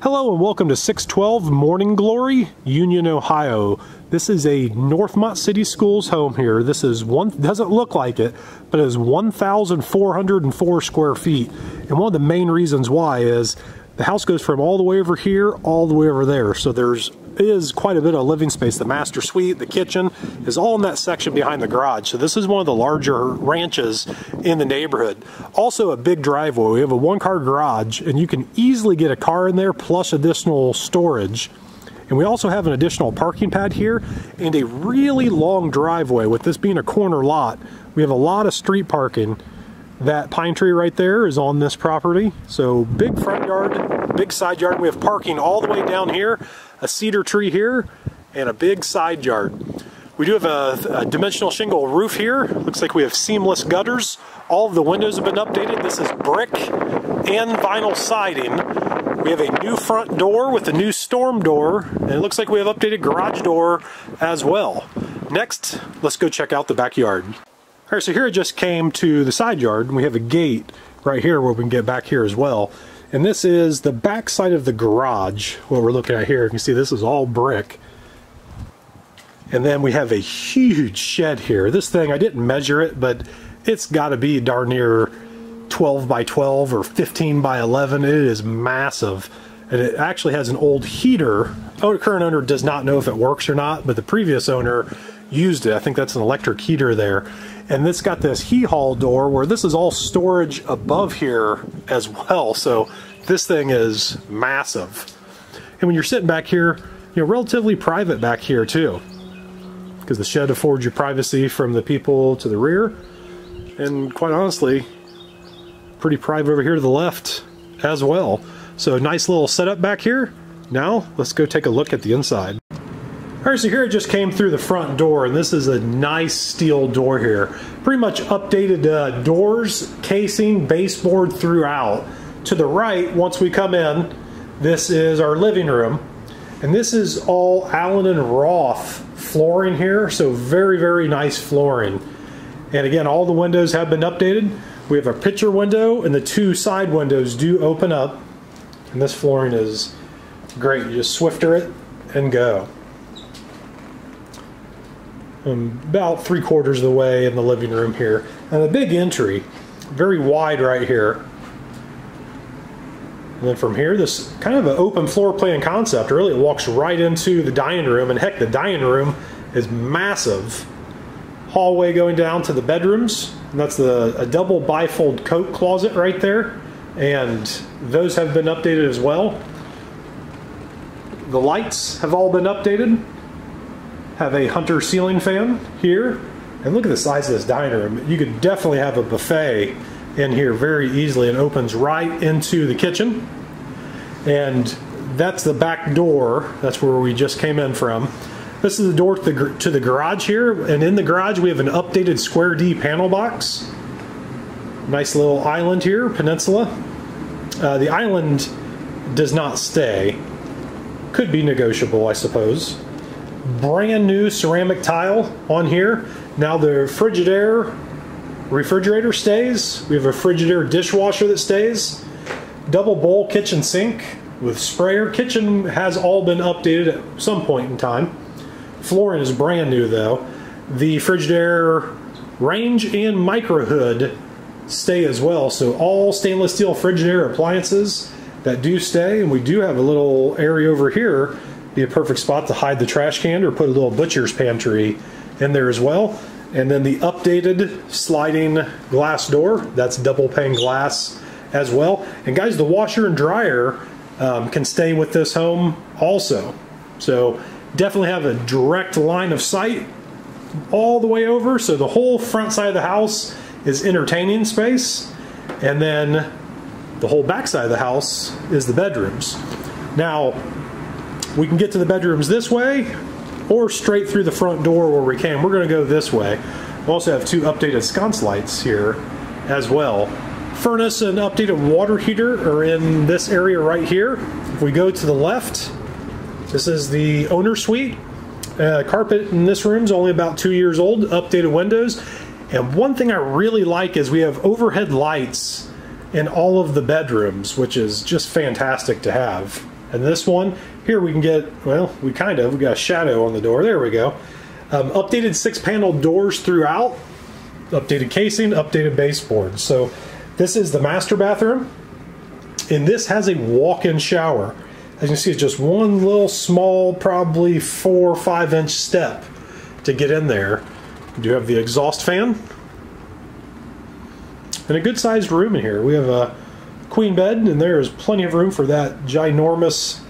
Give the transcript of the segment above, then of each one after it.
Hello and welcome to 612 Morning Glory, Union, Ohio. This is a Northmont City Schools home here. This is one doesn't look like it, but it is 1,404 square feet. And one of the main reasons why is the house goes from all the way over here all the way over there. So there's is quite a bit of living space. The master suite, the kitchen is all in that section behind the garage. So this is one of the larger ranches in the neighborhood. Also a big driveway. We have a one car garage and you can easily get a car in there plus additional storage. And we also have an additional parking pad here and a really long driveway. With this being a corner lot, we have a lot of street parking. That pine tree right there is on this property. So big front yard, big side yard. We have parking all the way down here a cedar tree here, and a big side yard. We do have a, a, dimensional shingle roof here. Looks like we have seamless gutters. All of the windows have been updated. This is brick and vinyl siding. We have a new front door with a new storm door, and it looks like we have updated garage door as well. Next, let's go check out the backyard. All right, so here it just came to the side yard, and we have a gate right here where we can get back here as well. And this is the back side of the garage, what we're looking at here. You can see this is all brick. And then we have a huge shed here. This thing, I didn't measure it, but it's got to be darn near 12 by 12 or 15 by 11. It is massive. And it actually has an old heater. The current owner does not know if it works or not, but the previous owner used it. I think that's an electric heater there. And this got this he-haul door where this is all storage above here as well. So this thing is massive. And when you're sitting back here, you know, relatively private back here too. Because the shed affords you privacy from the people to the rear. And quite honestly, pretty private over here to the left as well. So nice little setup back here. Now let's go take a look at the inside. Alright, so here it just came through the front door, and this is a nice steel door here. Pretty much updated uh, doors, casing, baseboard throughout. To the right, once we come in, this is our living room. And this is all Allen and Roth flooring here, so very, very nice flooring. And again, all the windows have been updated. We have a picture window, and the two side windows do open up. And this flooring is great. You just Swiffer it and go um, about three quarters of the way in the living room here. And the big entry, very wide right here. And then from here, this kind of an open floor plan concept. Really, it walks right into the dining room. And heck, the dining room is massive. Hallway going down to the bedrooms. And that's the a double bifold coat closet right there. And those have been updated as well. The lights have all been updated have a Hunter ceiling fan here. And look at the size of this dining room. You could definitely have a buffet in here very easily. It opens right into the kitchen. And that's the back door. That's where we just came in from. This is the door to the, to the garage here. And in the garage, we have an updated Square D panel box. Nice little island here, peninsula. Uh, the island does not stay. Could be negotiable, I suppose brand new ceramic tile on here. Now the Frigidaire refrigerator stays. We have a Frigidaire dishwasher that stays. Double bowl kitchen sink with sprayer. Kitchen has all been updated at some point in time. Flooring is brand new though. The Frigidaire range and micro hood stay as well. So all stainless steel Frigidaire appliances that do stay. And we do have a little area over here be a perfect spot to hide the trash can or put a little butcher's pantry in there as well. And then the updated sliding glass door, that's double pane glass as well. And guys, the washer and dryer um, can stay with this home also. So definitely have a direct line of sight all the way over. So the whole front side of the house is entertaining space. And then the whole back side of the house is the bedrooms. Now, we can get to the bedrooms this way or straight through the front door where we can. We're going to go this way. We also have two updated sconce lights here as well. Furnace and updated water heater are in this area right here. If we go to the left, this is the owner suite. Uh, carpet in this room is only about two years old, updated windows. And one thing I really like is we have overhead lights in all of the bedrooms, which is just fantastic to have. And this one here we can get well, we kind of we got a shadow on the door. There we go. Um, updated six panel doors throughout, updated casing, updated baseboards. So this is the master bathroom, and this has a walk-in shower. As you can see, it's just one little small, probably four or five inch step to get in there. You do have the exhaust fan. And a good sized room in here. We have a queen bed, and there is plenty of room for that ginormous.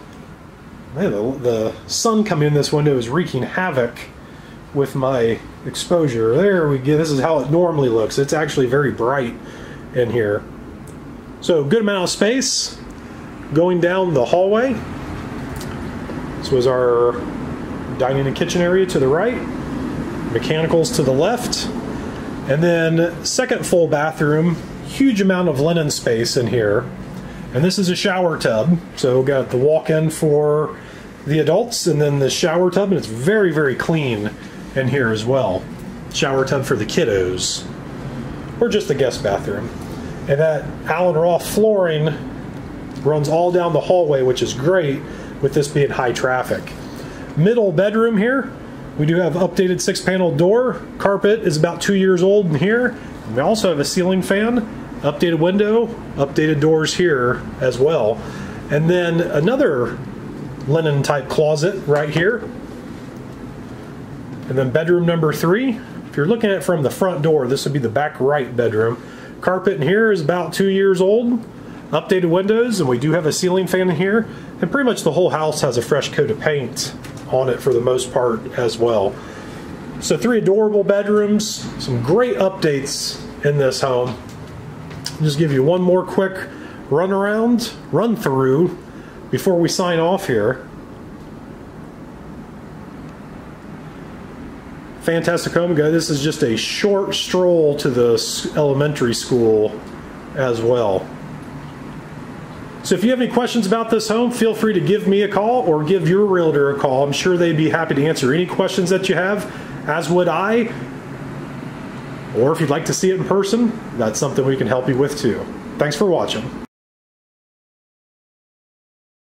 Man, the, the sun coming in this window is wreaking havoc with my exposure. There we go. This is how it normally looks. It's actually very bright in here. So, good amount of space going down the hallway. This was our dining and kitchen area to the right, mechanicals to the left, and then second full bathroom, huge amount of linen space in here. And this is a shower tub, so got the walk-in for the adults and then the shower tub, and it's very, very clean in here as well. Shower tub for the kiddos, or just the guest bathroom. And that Allen Roth flooring runs all down the hallway, which is great with this being high traffic. Middle bedroom here, we do have updated six panel door. Carpet is about two years old in here. We also have a ceiling fan, updated window, updated doors here as well. And then another linen type closet right here. And then bedroom number three. If you're looking at it from the front door, this would be the back right bedroom. Carpet in here is about two years old updated windows, and we do have a ceiling fan in here. And pretty much the whole house has a fresh coat of paint on it for the most part as well. So three adorable bedrooms, some great updates in this home. Just give you one more quick run around, run through before we sign off here. Fantastic home, guys. This is just a short stroll to the elementary school as well. So if you have any questions about this home, feel free to give me a call or give your realtor a call. I'm sure they'd be happy to answer any questions that you have, as would I. Or if you'd like to see it in person, that's something we can help you with too. Thanks for watching.